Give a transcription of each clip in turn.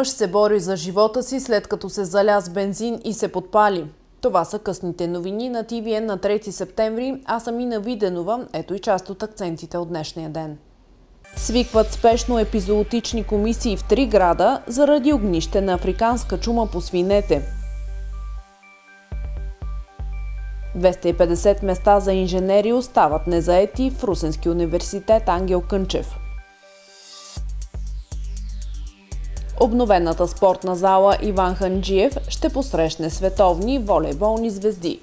Мъж се бори за живота си след като се заля с бензин и се подпали. Това са късните новини на ТВН на 3 септември. Аз съм Ина Виденова. Ето и част от акцентите от днешния ден. Свикват спешно епизоотични комисии в три града заради огнище на африканска чума по свинете. 250 места за инженери остават незаети в Русенски университет Ангел Кънчев. Обновената спортна зала Иван Ханджиев ще посрещне световни волейболни звезди.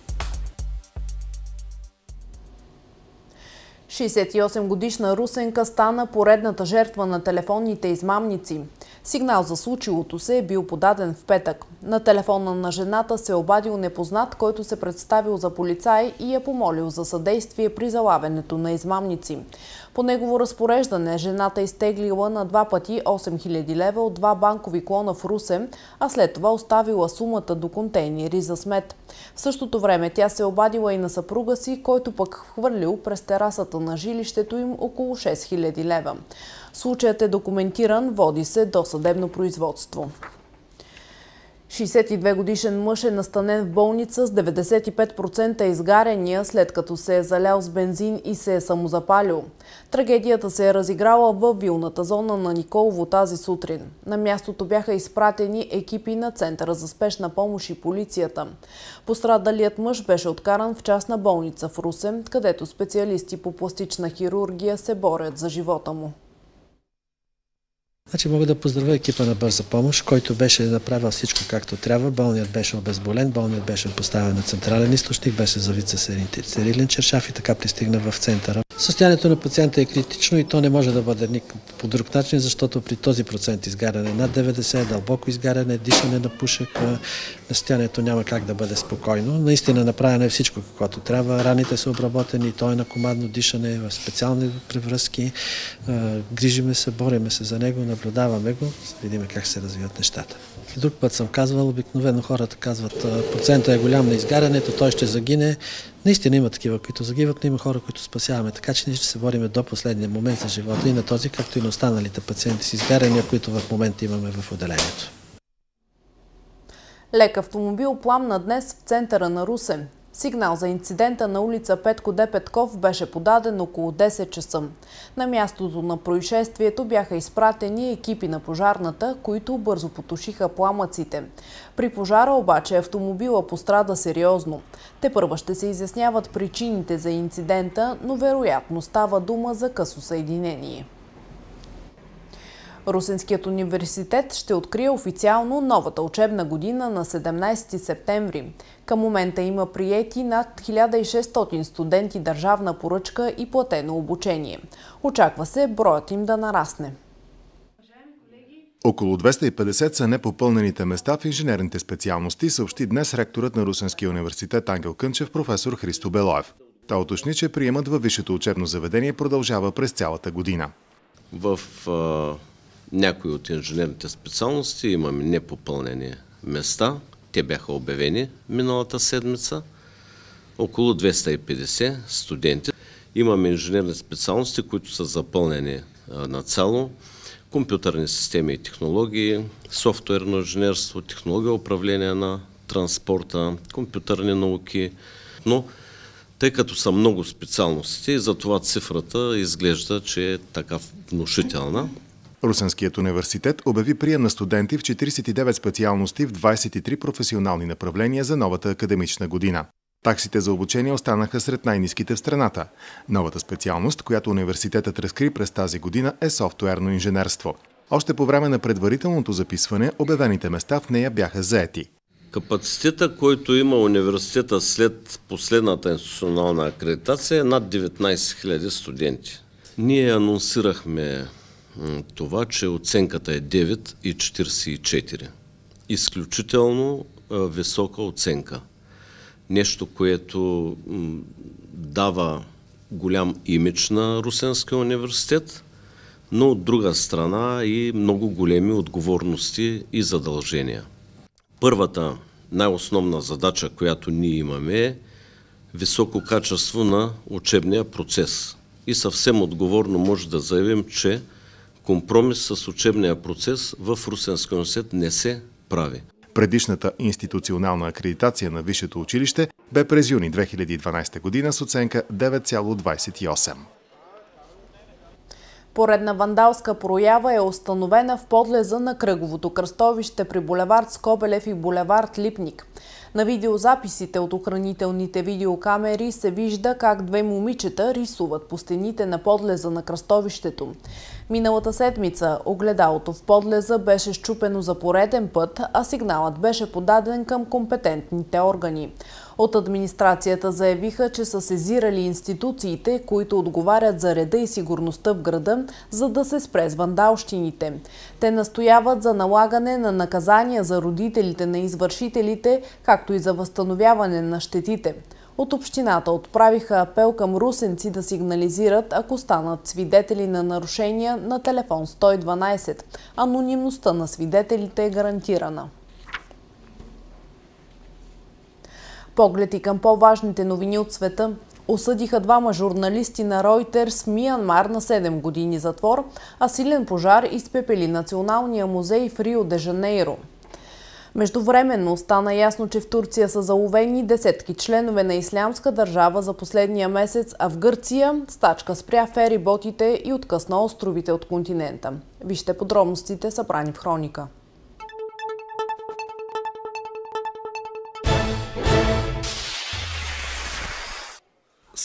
68-годишна русенка стана поредната жертва на телефонните измамници. Сигнал за случилото се е бил подаден в петък. На телефона на жената се е обадил непознат, който се представил за полицай и е помолил за съдействие при залавянето на измамници. По негово разпореждане жената изтеглила на два пъти 8000 лева от два банкови клона в Русе, а след това оставила сумата до контейнери за смет. В същото време тя се обадила и на съпруга си, който пък хвърлил през терасата на жилището им около 6000 лева. Случаят е документиран, води се до съдебно производство. 62 годишен мъж е настанен в болница с 95% изгарения, след като се е залял с бензин и се е самозапалил. Трагедията се е разиграла в вилната зона на Николово тази сутрин. На мястото бяха изпратени екипи на Центъра за спешна помощ и полицията. Пострадалият мъж беше откаран в частна болница в Русе, където специалисти по пластична хирургия се борят за живота му. Значи мога да поздравя екипа на Бърза помощ, който беше направил всичко както трябва. Болният беше обезболен, болният беше поставен на централен източник, беше завит с стерилен чершаф и така пристигна в центъра. Състоянието на пациента е критично и то не може да бъде по друг начин, защото при този процент изгаряне над 90, дълбоко изгаряне, дишане на пушек, състоянието няма как да бъде спокойно. Наистина направено е всичко каквото трябва. Раните са обработени, той е на командно дишане, в специални превръзки. Грижиме се, бориме се за него, наблюдаваме го, видим как се развиват нещата. И друг път съм казвал, обикновено хората казват, процента е голям на изгарянето, той ще загине. Наистина има такива, които загиват, но има хора, които спасяваме. Така че ние ще се бориме до последния момент за живота и на този, както и на останалите пациенти с изгаряния, които в момента имаме в отделението. Лек автомобил пламна днес в центъра на Русе. Сигнал за инцидента на улица Петко Де Петков беше подаден около 10 часа. На мястото на происшествието бяха изпратени екипи на пожарната, които бързо потушиха пламъците. При пожара обаче автомобила пострада сериозно. Те първа ще се изясняват причините за инцидента, но вероятно става дума за късо съединение. Русинският университет ще открие официално новата учебна година на 17 септември. Към момента има приети над 1600 студенти държавна поръчка и платено обучение. Очаква се броят им да нарасне. Около 250 са непопълнените места в инженерните специалности, съобщи днес ректорът на Русенския университет Ангел Кънчев, професор Христо Белоев. Той уточни, че приемат във висшето учебно заведение продължава през цялата година. В някои от инженерните специалности имаме непопълнени места. Те бяха обявени миналата седмица. Около 250 студенти. Имаме инженерни специалности, които са запълнени нацяло. Компютърни системи и технологии, софтуерно инженерство, технология управление на транспорта, компютърни науки. Но тъй като са много специалности, затова цифрата изглежда, че е така внушителна. Русенският университет обяви прием на студенти в 49 специалности в 23 професионални направления за новата академична година. Таксите за обучение останаха сред най-низките в страната. Новата специалност, която университетът разкри през тази година е софтуерно инженерство. Още по време на предварителното записване, обявените места в нея бяха заети. Капацитета, който има университета след последната институционална акредитация е над 19 000 студенти. Ние анонсирахме това, че оценката е 9,44. Изключително висока оценка. Нещо, което дава голям имидж на Русенския университет, но от друга страна и много големи отговорности и задължения. Първата най-основна задача, която ние имаме е високо качество на учебния процес. И съвсем отговорно може да заявим, че компромис с учебния процес в Русенския университет не се прави. Предишната институционална акредитация на Висшето училище бе през юни 2012 година с оценка 9,28. Поредна вандалска проява е установена в подлеза на кръговото кръстовище при булевард Скобелев и булевард Липник. На видеозаписите от охранителните видеокамери се вижда как две момичета рисуват по стените на подлеза на кръстовището. Миналата седмица огледалото в подлеза беше щупено за пореден път, а сигналът беше подаден към компетентните органи. От администрацията заявиха, че са сезирали институциите, които отговарят за реда и сигурността в града, за да се спре с вандалщините. Те настояват за налагане на наказания за родителите на извършителите, както и за възстановяване на щетите. От общината отправиха апел към русенци да сигнализират, ако станат свидетели на нарушения на телефон 112. Анонимността на свидетелите е гарантирана. Поглед към по-важните новини от света осъдиха двама журналисти на Reuters Миянмар на 7 години затвор, а силен пожар изпепели Националния музей в Рио де Жанейро. Междувременно стана ясно, че в Турция са заловени десетки членове на ислямска държава за последния месец, а в Гърция стачка спря фериботите и откъсна островите от континента. Вижте подробностите събрани в хроника.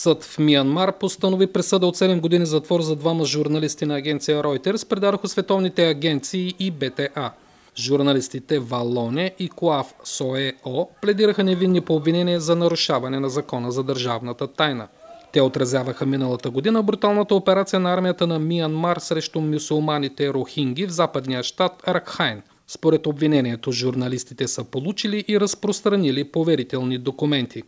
Съд в Миянмар постанови присъда от 7 години затвор за двама журналисти на агенция Reuters, предадоха световните агенции и БТА. Журналистите Валоне и Коав Соео пледираха невинни по обвинение за нарушаване на закона за държавната тайна. Те отразяваха миналата година бруталната операция на армията на Миянмар срещу мюсулманите Рохинги в западния щат Ракхайн. Според обвинението, журналистите са получили и разпространили поверителни документи.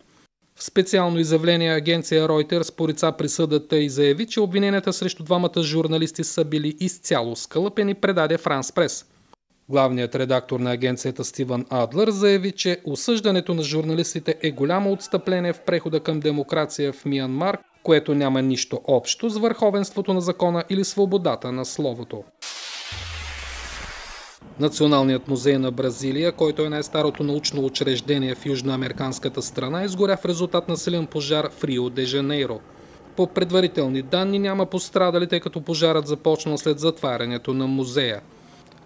В специално изявление агенция Reuters порица присъдата и заяви, че обвиненията срещу двамата журналисти са били изцяло скълъпени, предаде Франс Прес. Главният редактор на агенцията Стивън Адлър заяви, че осъждането на журналистите е голямо отстъпление в прехода към демокрация в Миянмар, което няма нищо общо с върховенството на закона или свободата на словото. Националният музей на Бразилия, който е най-старото научно учреждение в южноамериканската страна, изгоря в резултат на силен пожар в Рио де Жанейро. По предварителни данни няма пострадали, тъй като пожарът започнал след затварянето на музея.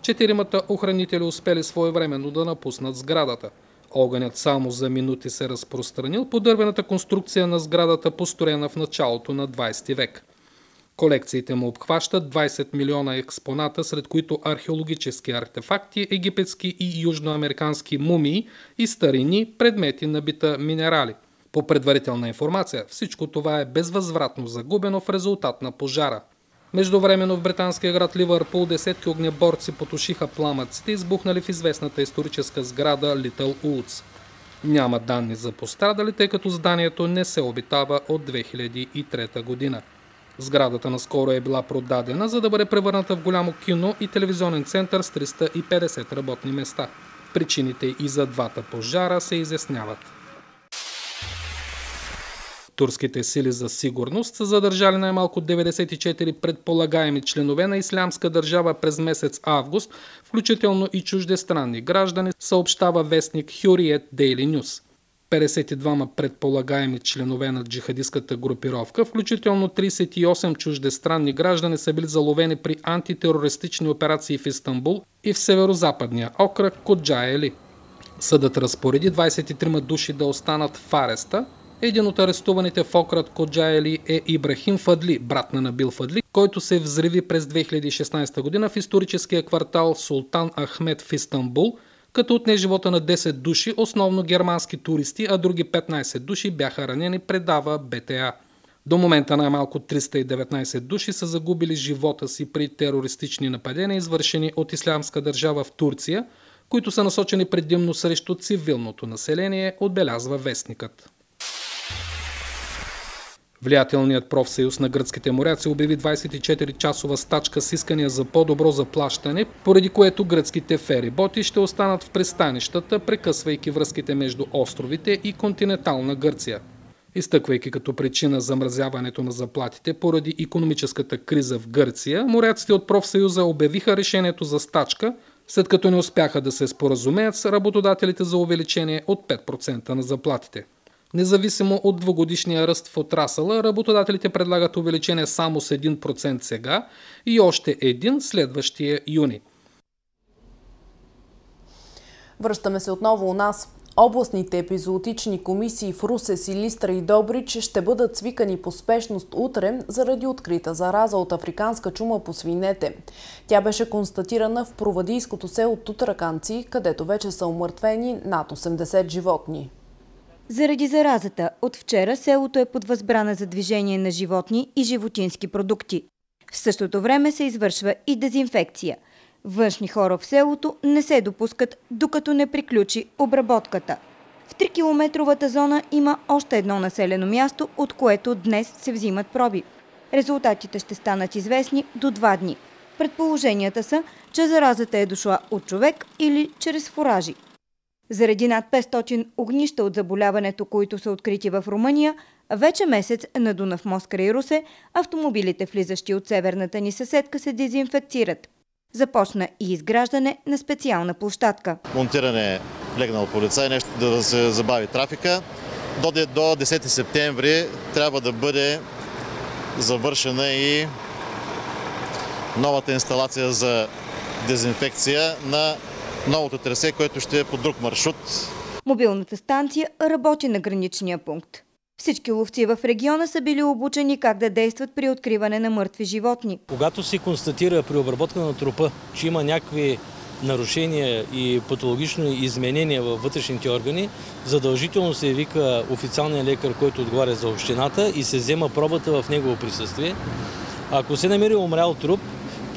Четиримата охранители успели своевременно да напуснат сградата. Огънят само за минути се разпространил по дървената конструкция на сградата, построена в началото на 20 век. Колекциите му обхващат 20 милиона експоната, сред които археологически артефакти, египетски и южноамерикански мумии и старини, предмети на бита минерали. По предварителна информация, всичко това е безвъзвратно загубено в резултат на пожара. Междувременно в британския град Ливърпул десетки огнеборци потушиха пламъците, избухнали в известната историческа сграда Литъл Улц. Няма данни за пострадали, тъй като зданието не се обитава от 2003 година. Сградата наскоро е била продадена, за да бъде превърната в голямо кино и телевизионен център с 350 работни места. Причините и за двата пожара се изясняват. Турските сили за сигурност са задържали най-малко 94 предполагаеми членове на Ислямска държава през месец август, включително и чуждестранни граждани, съобщава вестник Хюриет Daily News. 52 предполагаеми членове на джихадистската групировка, включително 38 чуждестранни граждани са били заловени при антитерористични операции в Истанбул и в северо-западния окръг Коджаели. Съдът разпореди 23 души да останат в ареста. Един от арестуваните в окръг Коджаели е Ибрахим Фадли, брат на Набил Фадли, който се взриви през 2016 година в историческия квартал Султан Ахмед в Истанбул – като отне живота на 10 души, основно германски туристи, а други 15 души бяха ранени, предава БТА. До момента най-малко 319 души са загубили живота си при терористични нападения, извършени от Ислямска държава в Турция, които са насочени предимно срещу цивилното население, отбелязва вестникът. Влиятелният профсъюз на гръцките моряци обяви 24-часова стачка с искания за по-добро заплащане, поради което гръцките фериботи ще останат в пристанищата, прекъсвайки връзките между островите и континентална Гърция. Изтъквайки като причина замразяването на заплатите поради економическата криза в Гърция, моряците от профсъюза обявиха решението за стачка, след като не успяха да се споразумеят с работодателите за увеличение от 5% на заплатите. Независимо от двогодишния ръст в отрасъла, работодателите предлагат увеличение само с 1% сега и още един следващия юни. Връщаме се отново у нас. Областните епизоотични комисии в Русе, Силистра и Добрич ще бъдат свикани по спешност утре заради открита зараза от африканска чума по свинете. Тя беше констатирана в провадийското село Тутраканци, където вече са умъртвени над 80 животни. Заради заразата, от вчера селото е под възбрана за движение на животни и животински продукти. В същото време се извършва и дезинфекция. Външни хора в селото не се допускат, докато не приключи обработката. В 3-километровата зона има още едно населено място, от което днес се взимат проби. Резултатите ще станат известни до два дни. Предположенията са, че заразата е дошла от човек или чрез фуражи. Заради над 500 огнища от заболяването, които са открити в Румъния, вече месец на Дунав мост край Русе, автомобилите, влизащи от северната ни съседка, се дезинфекцират. Започна и изграждане на специална площадка. Монтиране легнал полицай, нещо да се забави трафика. До 10 септември трябва да бъде завършена и новата инсталация за дезинфекция на новото трасе, което ще е по друг маршрут. Мобилната станция работи на граничния пункт. Всички ловци в региона са били обучени как да действат при откриване на мъртви животни. Когато се констатира при обработка на трупа, че има някакви нарушения и патологично изменения във вътрешните органи, задължително се вика официалния лекар, който отговаря за общината и се взема пробата в негово присъствие. Ако се намери умрял труп,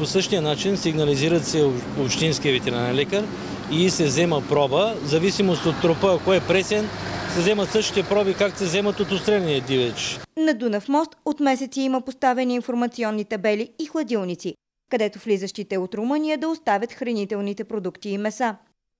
по същия начин сигнализират се общинския ветеринарен лекар и се взема проба. В зависимост от трупа, ако е пресен, се вземат същите проби, както се вземат от отстреления дивеч. На Дунав мост от месеци има поставени информационни табели и хладилници, където влизащите от Румъния да оставят хранителните продукти и меса.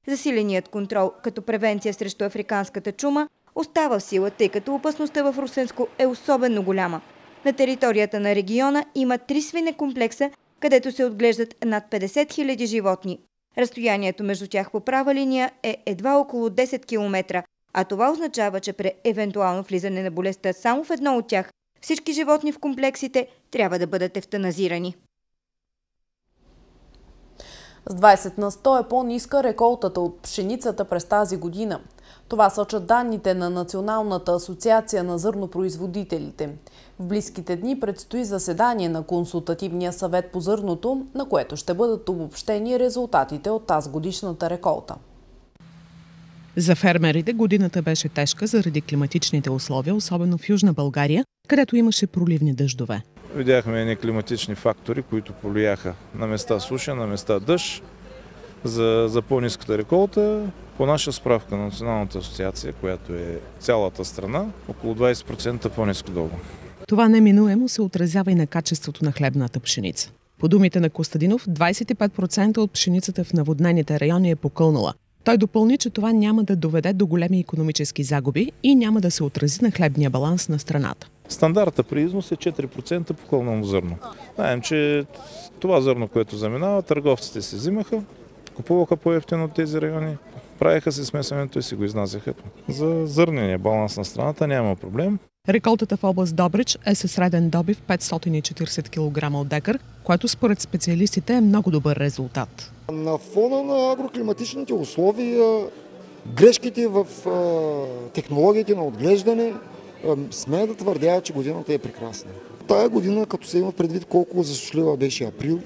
Засиленият контрол като превенция срещу африканската чума остава в сила, тъй като опасността в Русенско е особено голяма. На територията на региона има три свинекомплекса, където се отглеждат над 50 000 животни. Разстоянието между тях по права линия е едва около 10 км, а това означава, че при евентуално влизане на болестта само в едно от тях, всички животни в комплексите трябва да бъдат ефтаназирани. С 20 на 100 е по-ниска реколтата от пшеницата през тази година. Това сочат данните на Националната асоциация на зърнопроизводителите. В близките дни предстои заседание на консултативния съвет по зърното, на което ще бъдат обобщени резултатите от тази годишната реколта. За фермерите годината беше тежка заради климатичните условия, особено в Южна България, където имаше проливни дъждове. Видяхме едни климатични фактори, които повлияха на места суша, на места дъжд, за, за по-низката реколта. По наша справка на Националната асоциация, която е цялата страна, около 20% по-низко долу. Това неминуемо се отразява и на качеството на хлебната пшеница. По думите на Костадинов, 25% от пшеницата в наводнените райони е покълнала. Той допълни, че това няма да доведе до големи економически загуби и няма да се отрази на хлебния баланс на страната. Стандарта при износ е 4% покълнало зърно. Знаем, че това зърно, което заминава, търговците се взимаха, купуваха по-ефтино от тези райони, правиха се смесването и си го изнасяха. За зърнения баланс на страната няма проблем. Реколтата в област Добрич е със среден добив 540 кг от декар, което според специалистите е много добър резултат. На фона на агроклиматичните условия, грешките в технологиите на отглеждане, смея да твърдя, че годината е прекрасна. Тая година, като се има предвид колко засушлива беше април,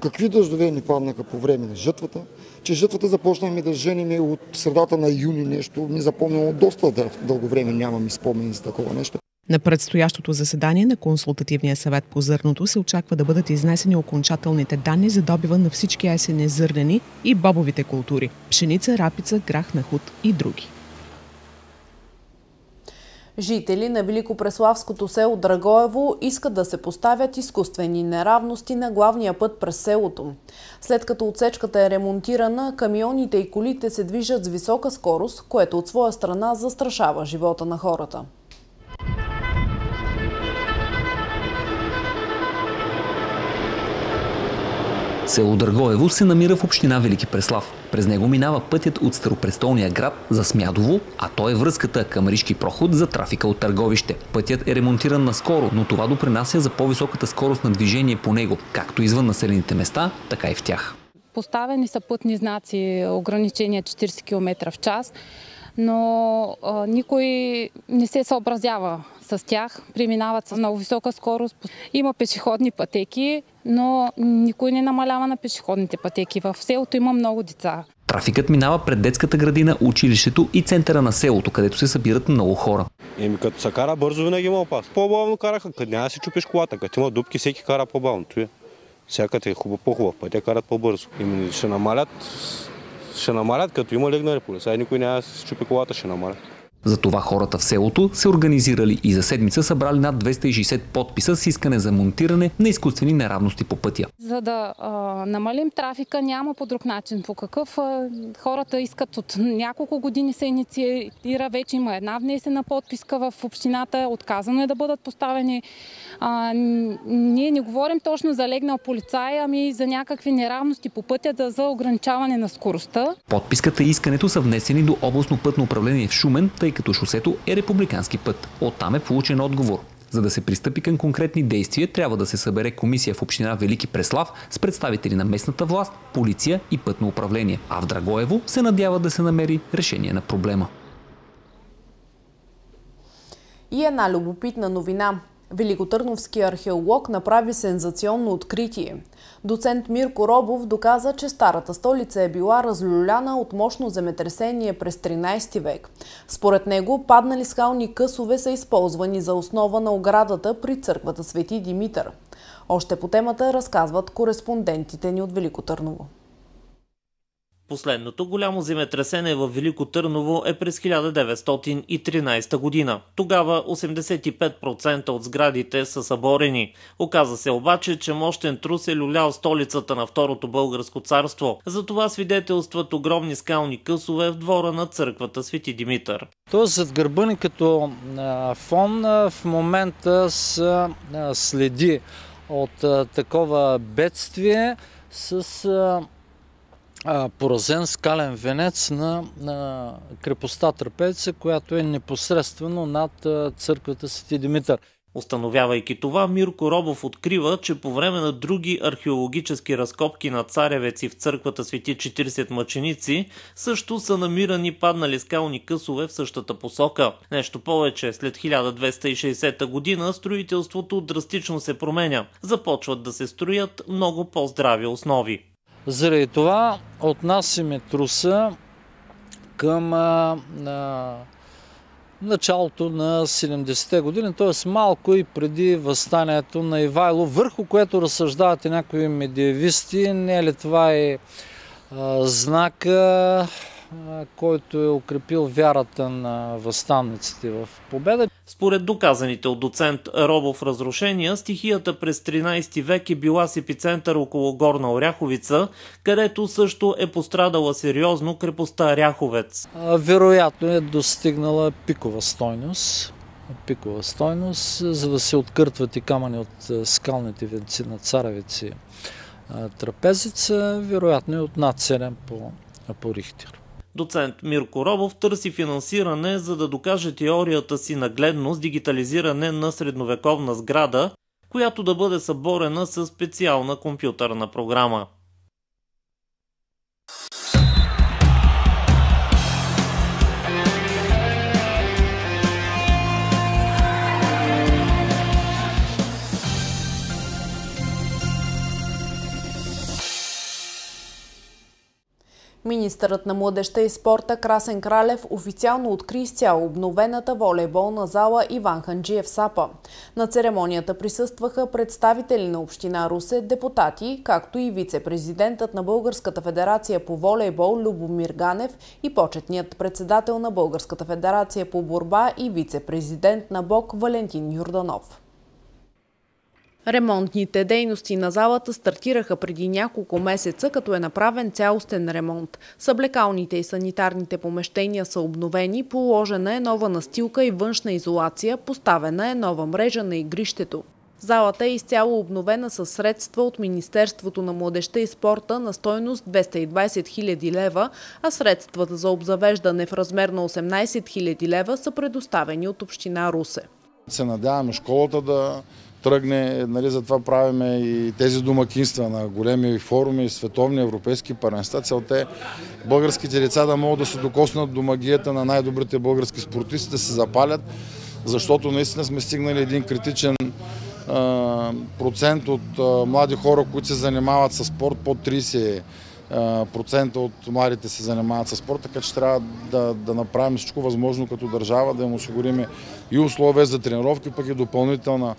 какви дъждове ни паднаха по време на жътвата, че жътвата започнахме да женим от средата на юни нещо, ми запомняло доста дълго време, нямам изпомени за такова нещо. На предстоящото заседание на Консултативния съвет по зърното се очаква да бъдат изнесени окончателните данни за добива на всички есени зърнени и бобовите култури – пшеница, рапица, грах на худ и други. Жители на Великопреславското село Драгоево искат да се поставят изкуствени неравности на главния път през селото. След като отсечката е ремонтирана, камионите и колите се движат с висока скорост, което от своя страна застрашава живота на хората. Село Дъргоево се намира в община Велики Преслав. През него минава пътят от старопрестолния град за Смядово, а то е връзката към Ришки проход за трафика от търговище. Пътят е ремонтиран наскоро, но това допринася за по-високата скорост на движение по него, както извън населените места, така и в тях. Поставени са пътни знаци, ограничения 40 км в час, но никой не се съобразява с тях, преминават с много висока скорост. Има пешеходни пътеки, но никой не намалява на пешеходните пътеки. В селото има много деца. Трафикът минава пред детската градина, училището и центъра на селото, където се събират много хора. Еми като се кара бързо винаги има опас. По-бавно караха, къде няма да си чупиш колата, като има дупки, всеки кара по-бавно. Всякът е хубаво по-хубав, пътя карат по-бързо. Ими ще намалят, ще намалят, като има легнали полицаи, никой няма да си чупи колата, ще намалят. Затова хората в селото се организирали и за седмица събрали над 260 подписа с искане за монтиране на изкуствени неравности по пътя. За да а, намалим трафика няма по друг начин. По какъв а, хората искат от няколко години се инициира, вече има една внесена подписка в общината, отказано е да бъдат поставени. А, ние не говорим точно за легнал полицай, ами за някакви неравности по пътя да, за ограничаване на скоростта. Подписката и искането са внесени до областно пътно управление в Шумен, тъй като шосето е републикански път. Оттам е получен отговор. За да се пристъпи към конкретни действия, трябва да се събере комисия в община Велики Преслав с представители на местната власт, полиция и пътно управление. А в Драгоево се надява да се намери решение на проблема. И една любопитна новина. Великотърновският археолог направи сензационно откритие. Доцент Мирко Робов доказа, че старата столица е била разлюляна от мощно земетресение през 13 век. Според него, паднали скални късове са използвани за основа на оградата при църквата Свети Димитър. Още по темата разказват кореспондентите ни от Велико Търново. Последното голямо земетресение в Велико Търново е през 1913 година. Тогава 85% от сградите са съборени. Оказа се обаче, че мощен трус е люлял столицата на Второто българско царство. За това свидетелстват огромни скални късове в двора на църквата Свети Димитър. Тоест зад гърба ни като фон в момента са следи от такова бедствие с поразен скален венец на, крепостта Трапеца, която е непосредствено над църквата Свети Димитър. Установявайки това, Мирко Робов открива, че по време на други археологически разкопки на царевеци в църквата Свети 40 мъченици също са намирани паднали скални късове в същата посока. Нещо повече, след 1260 година строителството драстично се променя. Започват да се строят много по-здрави основи. Заради това отнасяме труса към а, а, началото на 70-те години, т.е. малко и преди възстанието на Ивайло, върху което разсъждават и някои медиевисти. Не е ли това е знака който е укрепил вярата на възстанниците в победа. Според доказаните от доцент Робов разрушения, стихията през 13 век е била с епицентър около Горна Оряховица, където също е пострадала сериозно крепостта Ряховец. Вероятно е достигнала пикова стойност пикова стойност, за да се откъртват и камъни от скалните венци на царевици трапезица, вероятно е от над 7 по, по Рихтер. Доцент Мирко Робов търси финансиране, за да докаже теорията си нагледно с дигитализиране на средновековна сграда, която да бъде съборена с специална компютърна програма. Министърът на младеща и спорта Красен Кралев официално откри изцяло обновената волейболна зала Иван Ханджиев Сапа. На церемонията присъстваха представители на Община Русе, депутати, както и вице-президентът на Българската федерация по волейбол Любомир Ганев и почетният председател на Българската федерация по борба и вице-президент на БОК Валентин Юрданов. Ремонтните дейности на залата стартираха преди няколко месеца, като е направен цялостен ремонт. Съблекалните и санитарните помещения са обновени, положена е нова настилка и външна изолация, поставена е нова мрежа на игрището. Залата е изцяло обновена със средства от Министерството на младеща и спорта на стойност 220 000 лева, а средствата за обзавеждане в размер на 18 000 лева са предоставени от Община Русе. Се надяваме школата да тръгне, нали, затова правиме и тези домакинства на големи форуми, световни, европейски паренства. Целта е българските деца да могат да се докоснат до магията на най-добрите български спортисти, да се запалят, защото наистина сме стигнали един критичен процент от млади хора, които се занимават с спорт, под 30 процента от младите се занимават с спорт, така че трябва да, да направим всичко възможно като държава, да им осигурим и условия за тренировки, пък и допълнителна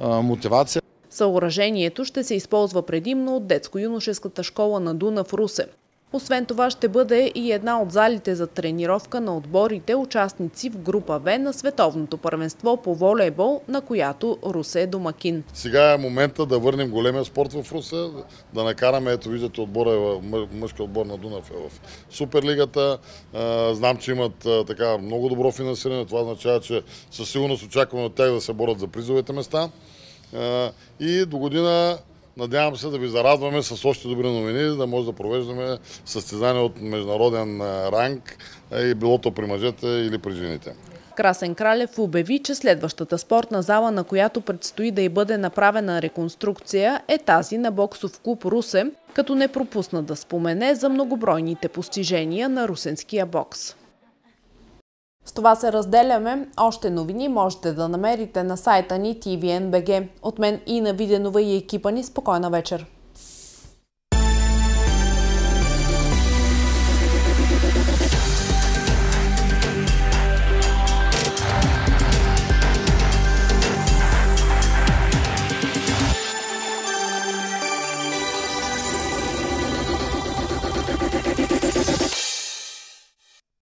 мотивация. Съоръжението ще се използва предимно от детско-юношеската школа на Дуна в Русе. Освен това ще бъде и една от залите за тренировка на отборите, участници в група В на Световното първенство по волейбол, на която Русе е домакин. Сега е момента да върнем големия спорт в Русе, да накараме, ето виждате отбора, мъжки отбор на Дунав е в Суперлигата. Знам, че имат така много добро финансиране, това означава, че със сигурност очакваме от тях да се борят за призовете места. И до година Надявам се да ви зарадваме с още добри новини, да може да провеждаме състезания от международен ранг и билото при мъжете или при жените. Красен Кралев обяви, че следващата спортна зала, на която предстои да й бъде направена реконструкция, е тази на боксов клуб Русе, като не пропусна да спомене за многобройните постижения на русенския бокс. Това се разделяме. Още новини можете да намерите на сайта ни TVNBG. От мен и на Виденова и екипа ни спокойна вечер.